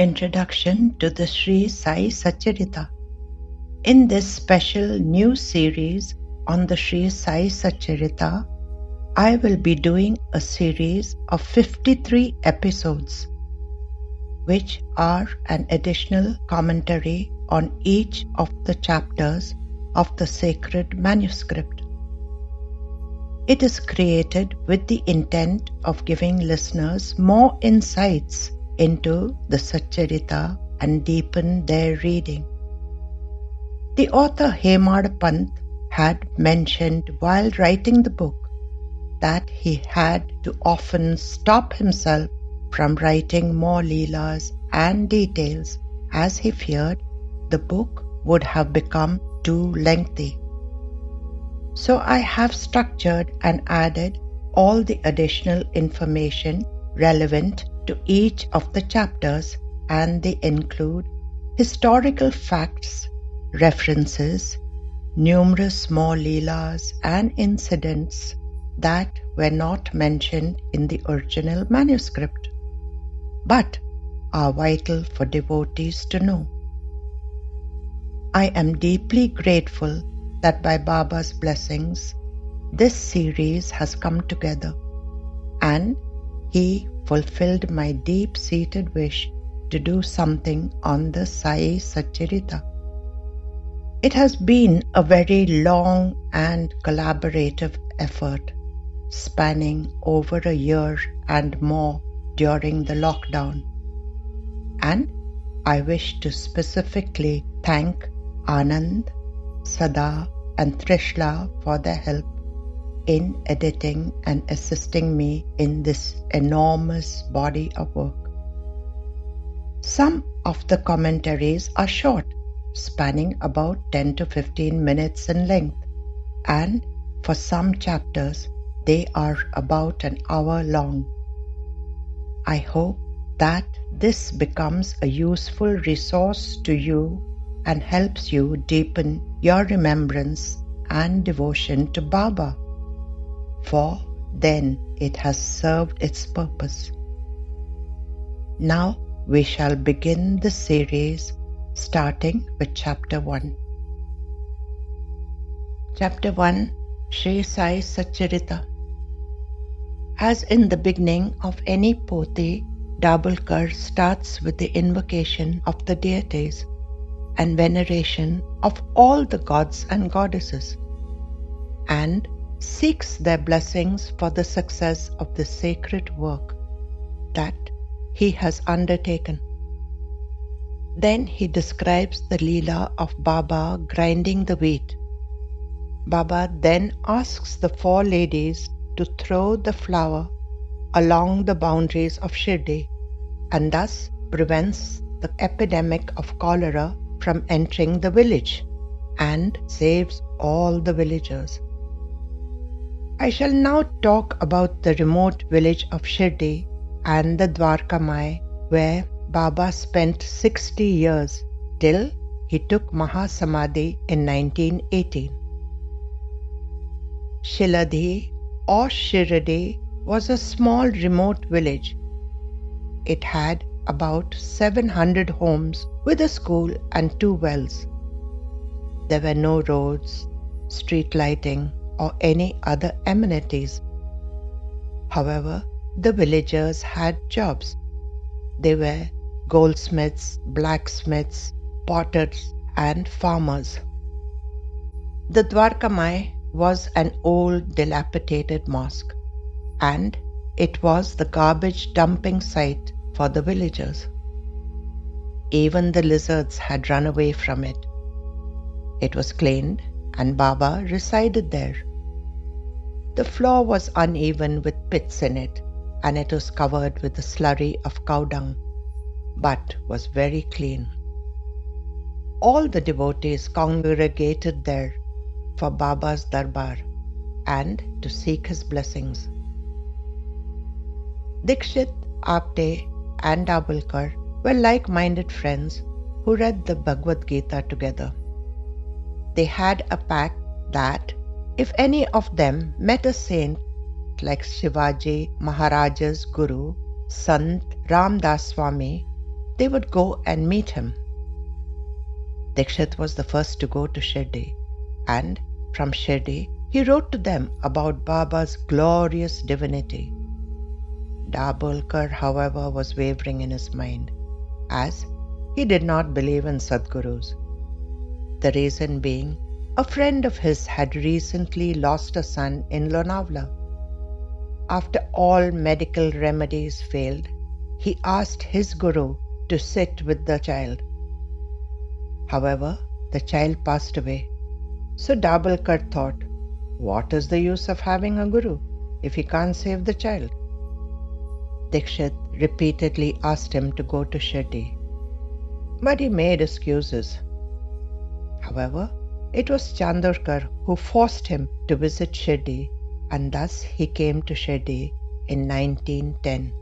Introduction to the Sri Sai Satcharita. In this special new series on the Sri Sai Satcharita, I will be doing a series of 53 episodes, which are an additional commentary on each of the chapters of the sacred manuscript. It is created with the intent of giving listeners more insights into the Satcharita and deepen their reading. The author Hemad Pant had mentioned while writing the book that he had to often stop himself from writing more Leelas and details as he feared the book would have become too lengthy. So I have structured and added all the additional information relevant to each of the chapters and they include historical facts, references, numerous small leelas and incidents that were not mentioned in the original manuscript, but are vital for devotees to know. I am deeply grateful that by Baba's blessings, this series has come together and he fulfilled my deep seated wish to do something on the Sai Satcharita. It has been a very long and collaborative effort, spanning over a year and more during the lockdown. And I wish to specifically thank Anand, Sada, and Trishla for their help in editing and assisting me in this enormous body of work. Some of the commentaries are short, spanning about 10 to 15 minutes in length, and for some chapters, they are about an hour long. I hope that this becomes a useful resource to you and helps you deepen your remembrance and devotion to Baba, for then it has served its purpose. Now we shall begin the series starting with chapter 1. Chapter 1 Sri Sai Satcharita As in the beginning of any poti, Dabholkar starts with the invocation of the deities and veneration of all the gods and goddesses, and seeks their blessings for the success of the sacred work that he has undertaken. Then he describes the Leela of Baba grinding the wheat. Baba then asks the four ladies to throw the flour along the boundaries of Shirdi and thus prevents the epidemic of cholera from entering the village and saves all the villagers. I shall now talk about the remote village of Shirdi and the Dwarkamai where Baba spent 60 years till he took Mahasamadhi in 1918. Shiladhi or Shirdi was a small remote village. It had about 700 homes with a school and two wells. There were no roads, street lighting, or any other amenities. However, the villagers had jobs. They were goldsmiths, blacksmiths, potters, and farmers. The Dwarkamai was an old, dilapidated mosque, and it was the garbage dumping site for the villagers. Even the lizards had run away from it. It was cleaned, and Baba resided there. The floor was uneven with pits in it, and it was covered with the slurry of cow dung, but was very clean. All the devotees congregated there for Baba's darbar and to seek his blessings. Dikshit, Apte, and Dabholkar were like minded friends who read the Bhagavad Gita together. They had a pact that if any of them met a saint like Shivaji Maharaja's Guru, Sant Ramdas Swami, they would go and meet him. Dikshit was the first to go to Shirdi, and from Shirdi he wrote to them about Baba's glorious divinity. Dabholkar, however, was wavering in his mind, as he did not believe in Sadgurus. The reason being, a friend of his had recently lost a son in Lonavala. After all medical remedies failed, he asked his guru to sit with the child. However, the child passed away. So Dabholkar thought, what is the use of having a guru if he can't save the child? Dikshit repeatedly asked him to go to Shirdi, but he made excuses. However, it was Chandorkar who forced him to visit Shirdi, and thus he came to Shirdi in 1910.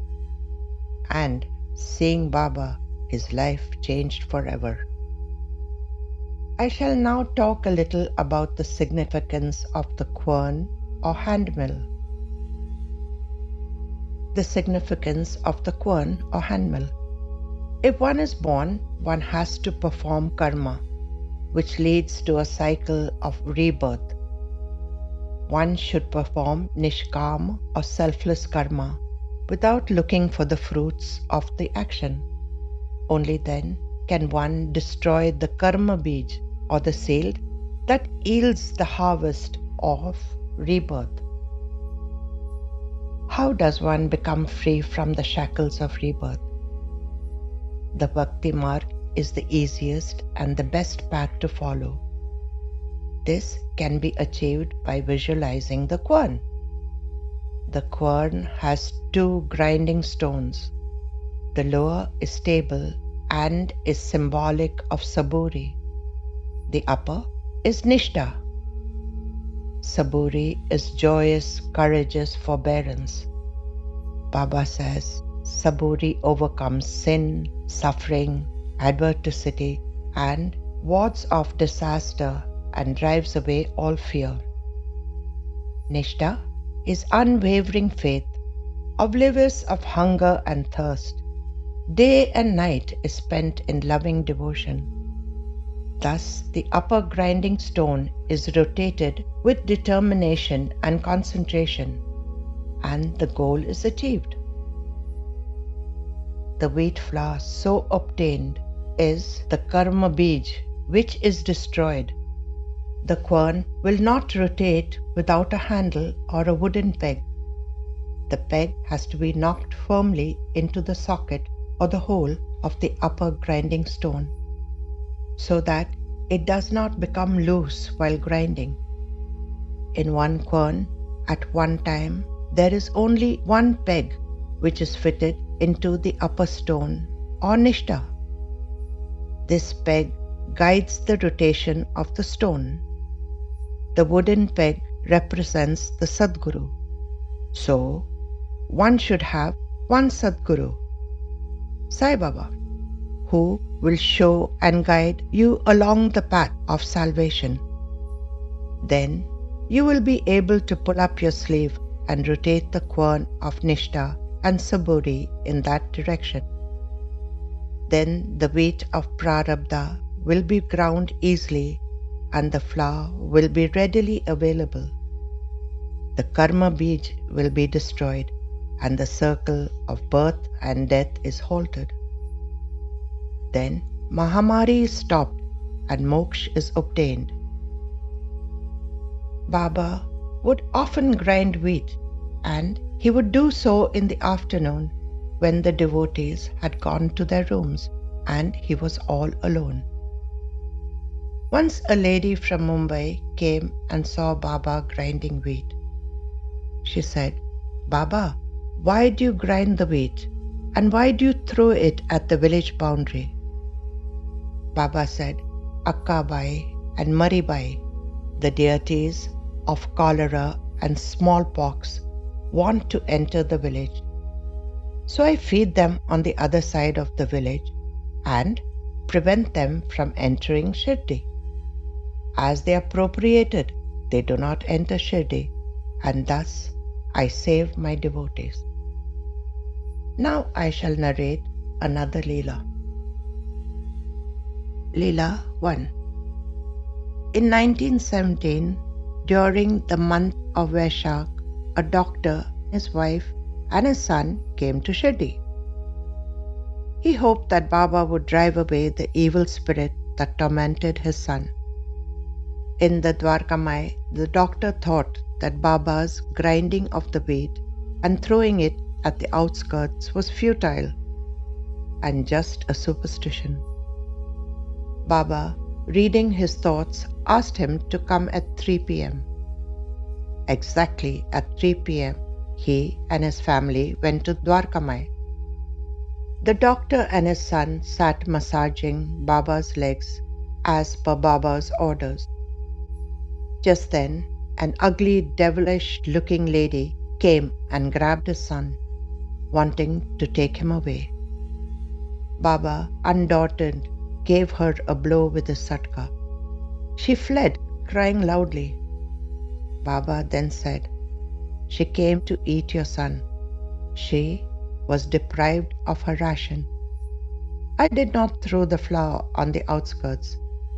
And seeing Baba, his life changed forever. I shall now talk a little about the significance of the quern or handmill. The significance of the quern or handmill. If one is born, one has to perform karma, which leads to a cycle of rebirth. One should perform nishkam or selfless karma without looking for the fruits of the action. Only then can one destroy the karma bij or the seed that yields the harvest of rebirth. How does one become free from the shackles of rebirth? The Bhakti Marg is the easiest and the best path to follow. This can be achieved by visualizing the quern. The quern has two grinding stones. The lower is stable and is symbolic of Saburi, the upper is Nishtha. Saburi is joyous, courageous forbearance. Baba says Saburi overcomes sin, suffering, adversity, and wards off disaster and drives away all fear. Nishtha is unwavering faith, oblivious of hunger and thirst. Day and night is spent in loving devotion. Thus, the upper grinding stone is rotated with determination and concentration, and the goal is achieved. The wheat flour so obtained is the karma bij, which is destroyed. The quern will not rotate without a handle or a wooden peg. The peg has to be knocked firmly into the socket or the hole of the upper grinding stone so that it does not become loose while grinding. In one quern, at one time, there is only one peg which is fitted into the upper stone or nishtha. This peg guides the rotation of the stone. The wooden peg represents the Sadguru. So, one should have one Sadguru, Sai Baba who will show and guide you along the path of salvation. Then you will be able to pull up your sleeve and rotate the quern of Nishtha and Saburi in that direction. Then the wheat of Prarabdha will be ground easily and the flour will be readily available. The karma bij will be destroyed and the circle of birth and death is halted. Then Mahamari is stopped and moksha is obtained. Baba would often grind wheat and he would do so in the afternoon when the devotees had gone to their rooms and he was all alone. Once a lady from Mumbai came and saw Baba grinding wheat. She said, Baba, why do you grind the wheat and why do you throw it at the village boundary? Baba said, Akkabai and Maribai, the deities of cholera and smallpox, want to enter the village. So I feed them on the other side of the village and prevent them from entering Shirdi. As they are appropriated, they do not enter Shirdi, and thus I save my devotees. Now I shall narrate another Leela. Leela 1 In 1917, during the month of Vaishak, a doctor, his wife, and his son came to Shirdi. He hoped that Baba would drive away the evil spirit that tormented his son. In the Dwarkamai, the doctor thought that Baba's grinding of the wheat and throwing it at the outskirts was futile and just a superstition. Baba, reading his thoughts, asked him to come at 3 pm. Exactly at 3 pm, he and his family went to Dwarkamai. The doctor and his son sat massaging Baba's legs as per Baba's orders. Just then, an ugly, devilish looking lady came and grabbed his son, wanting to take him away. Baba, undaunted, gave her a blow with his satka. She fled, crying loudly. Baba then said, She came to eat your son. She was deprived of her ration. I did not throw the flour on the outskirts,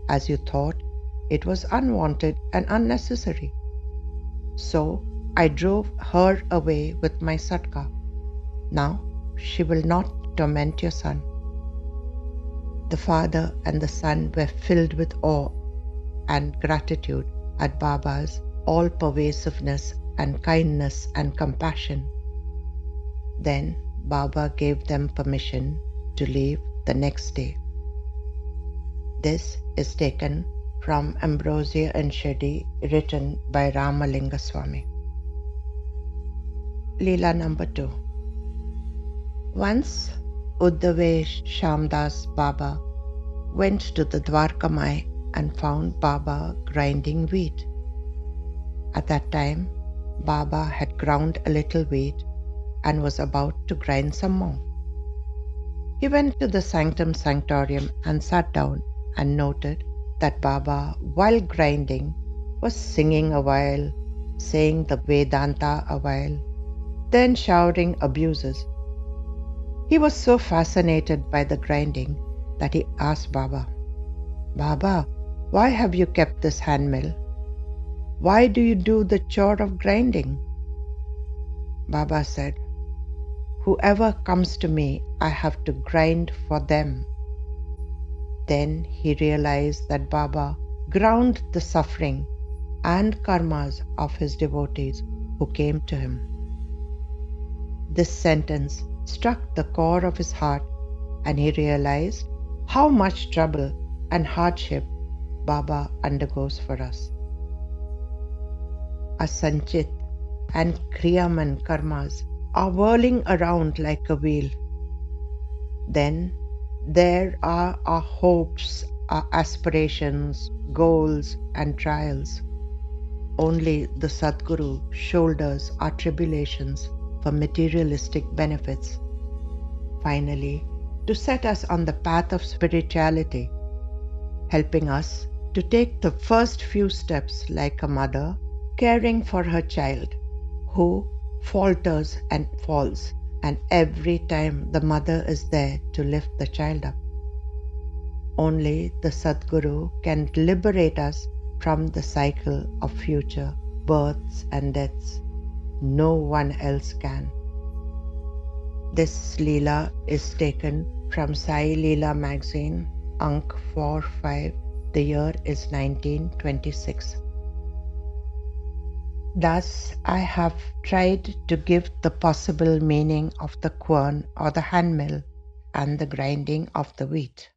as you thought it was unwanted and unnecessary. So I drove her away with my satka. Now she will not torment your son. The father and the son were filled with awe and gratitude at Baba's all pervasiveness and kindness and compassion. Then Baba gave them permission to leave the next day. This is taken from Ambrosia and Shirdi, written by Ramalinga Swami. Leela number 2 Once Uddhavesh Shamdas Baba went to the Dwarkamai and found Baba grinding wheat. At that time, Baba had ground a little wheat and was about to grind some more. He went to the sanctum sanctorium and sat down and noted that Baba, while grinding, was singing a while, saying the Vedanta a while, then shouting abuses he was so fascinated by the grinding that he asked Baba, Baba, why have you kept this handmill? Why do you do the chore of grinding? Baba said, Whoever comes to me, I have to grind for them. Then he realized that Baba ground the suffering and karmas of his devotees who came to him. This sentence struck the core of his heart and he realized how much trouble and hardship Baba undergoes for us. Asanchit and Kriyaman karmas are whirling around like a wheel. Then there are our hopes, our aspirations, goals, and trials. Only the Sadguru shoulders our tribulations for materialistic benefits. Finally, to set us on the path of spirituality, helping us to take the first few steps like a mother caring for her child who falters and falls, and every time the mother is there to lift the child up. Only the Sadguru can liberate us from the cycle of future births and deaths no one else can. This Leela is taken from Sai Leela magazine, Ank 4 5. The year is 1926. Thus, I have tried to give the possible meaning of the quern or the handmill and the grinding of the wheat.